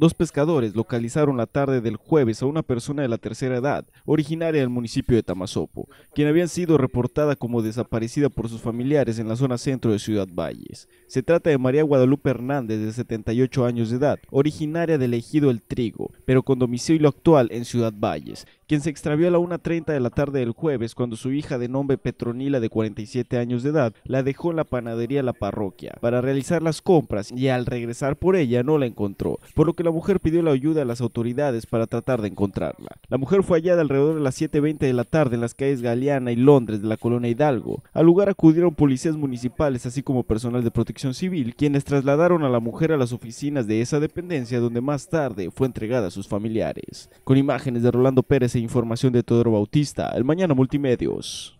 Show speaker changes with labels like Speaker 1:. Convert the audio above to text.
Speaker 1: Dos pescadores localizaron la tarde del jueves a una persona de la tercera edad, originaria del municipio de Tamazopo, quien había sido reportada como desaparecida por sus familiares en la zona centro de Ciudad Valles. Se trata de María Guadalupe Hernández, de 78 años de edad, originaria del ejido El Trigo, pero con domicilio actual en Ciudad Valles, quien se extravió a la 1.30 de la tarde del jueves cuando su hija de nombre Petronila de 47 años de edad la dejó en la panadería La Parroquia para realizar las compras y al regresar por ella no la encontró, por lo que la mujer pidió la ayuda a las autoridades para tratar de encontrarla. La mujer fue hallada alrededor de las 7.20 de la tarde en las calles Galeana y Londres de la colonia Hidalgo. Al lugar acudieron policías municipales así como personal de protección civil, quienes trasladaron a la mujer a las oficinas de esa dependencia donde más tarde fue entregada a sus familiares. Con imágenes de Rolando Pérez e información de Teodoro Bautista, el Mañana Multimedios.